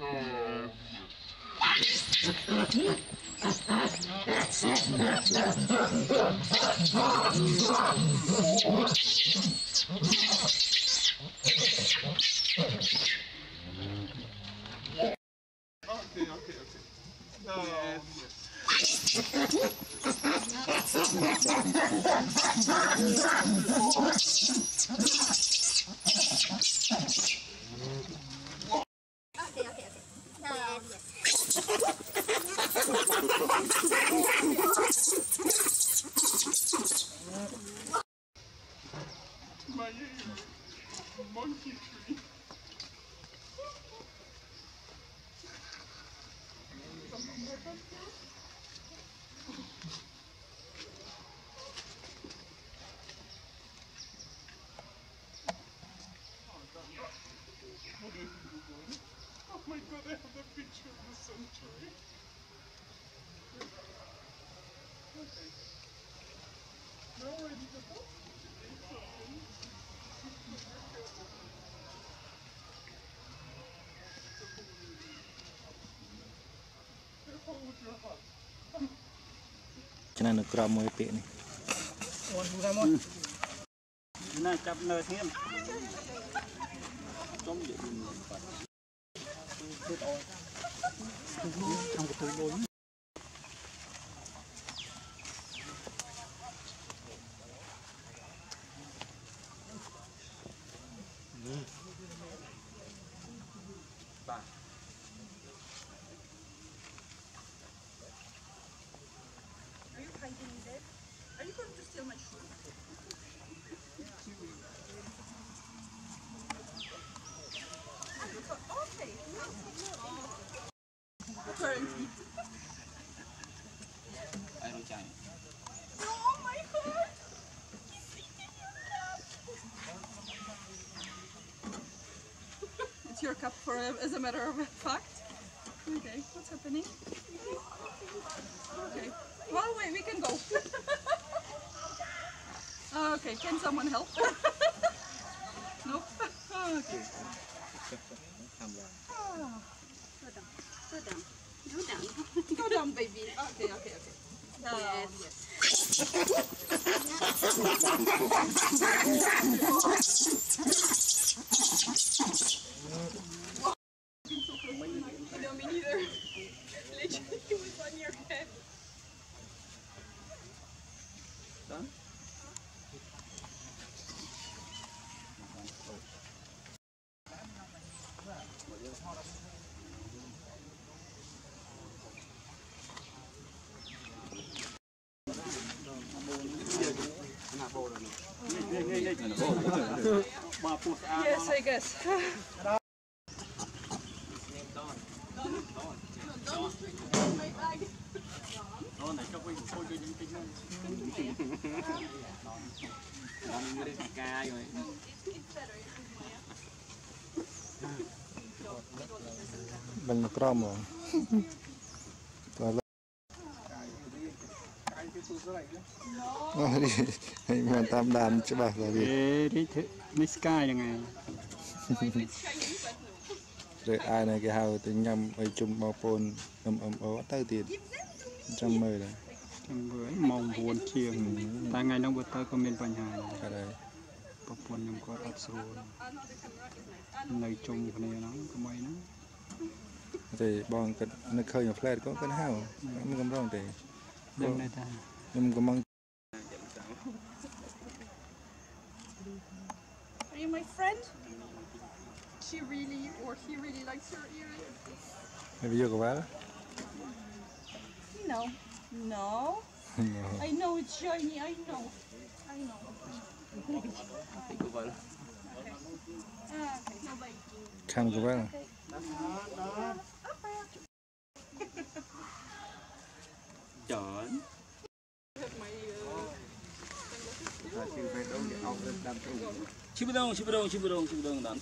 Okay, okay, okay. No, yes. Okay, okay, okay. Yes. My ear. Monkey tree. Oh my god, I have the picture of the century. Okay. Now ready to go? It's open. Careful with your heart. ឆ្នាំនៅក្រមមួយពាកនេះអូនទូរមកណាចាប់នៅធៀមចំនិយាយបាត់ទូទៅអូនក្នុងកន្ទុយលុយ your cup for him. as a matter of fact. Okay, what's happening? Okay. Well, wait, we can go. okay, can someone help? nope. Okay. Ah, Go down. Go down. Go down. Go down, baby. Okay, okay, okay. Down, yes. No, Yes, I guess. បិញមកក្រមហ្មងតើលើអូនេះហើយមកតាមដានច្បាស់តែវាអេនេះធ្វើនេះស្កាយហ្នឹងឯង if it's shiny, but no. ឬអាយណាគេហៅទៅញ៉ាំឲ្យជុំបងប្អូន MMO ទៅទៀតចាំមើលដែរចាំមើលម៉ោង9ជាងតែថ្ងៃហ្នឹងបើទៅក៏មានបញ្ហាដែរគាត់ហើយប្រពន្ធខ្ញុំគាត់អត់ស្រួល នៅជុំគ្នាហ្នឹងកុំអីហ្នឹង ទេបងគាត់នឹកឃើញមួយផ្លែតក៏គាត់ហៅមិនកំរងទេ ដឹងដែរថា ខ្ញុំកំង Are you my friend? She really or he really likes your earrings? ហើយវាយកកវ៉ាល់ No. No. I know it's shiny. I know. I know. Kan ke bawah. John. Cibedong, Cibedong, Cibedong, Cibedong, dan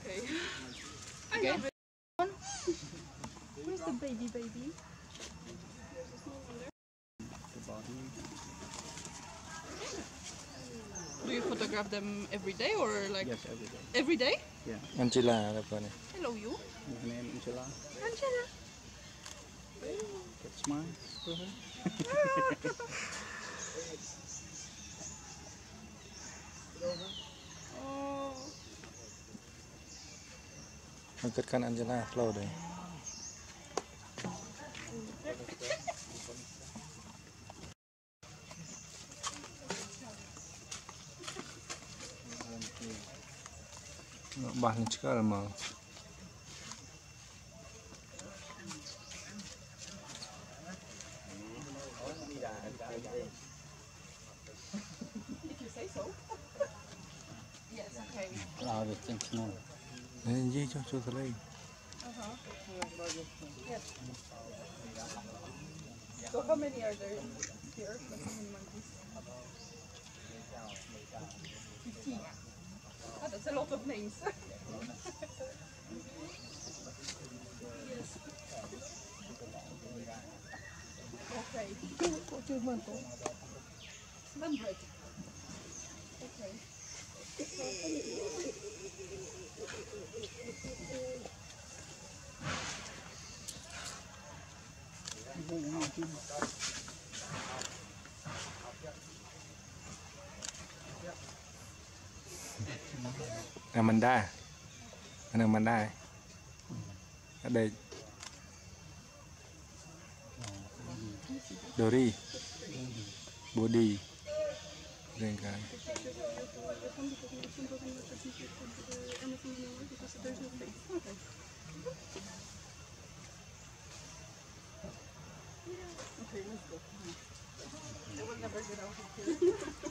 Okay. Okay. Where's the baby, baby? The body. photograph them every day or like? Yes, every day. Every day? Yeah. Angela, ano po niya? Hello, you? My name is Angela. Angela. That's my for her. oh. Angkat kan Angela, slow deh. bahane çıkarma. I'll just think tomorrow. You just so? the okay. So how many are there here? Fifteen lot of names. okay. What is mantle? Okay. Monkeys. Fifteen. Ah, that's a lot of names. yes. Okay. Hundred. Okay. à mình đa anh em mình đa ở đây Dory body lên cái Okay, let's go. I will never get out of here.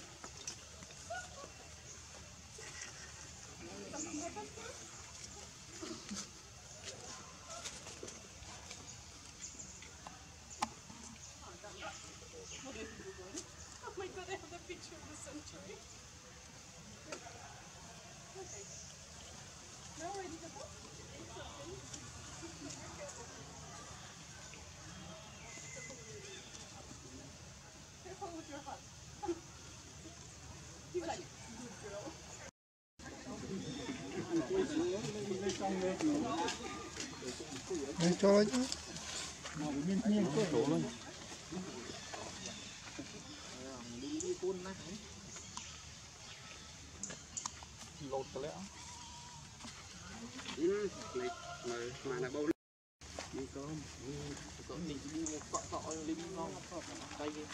Nên cho lấy chứ. Lột cái lẽ. Đi mà là bao đi cơm cọ cọ lên ngon tay kia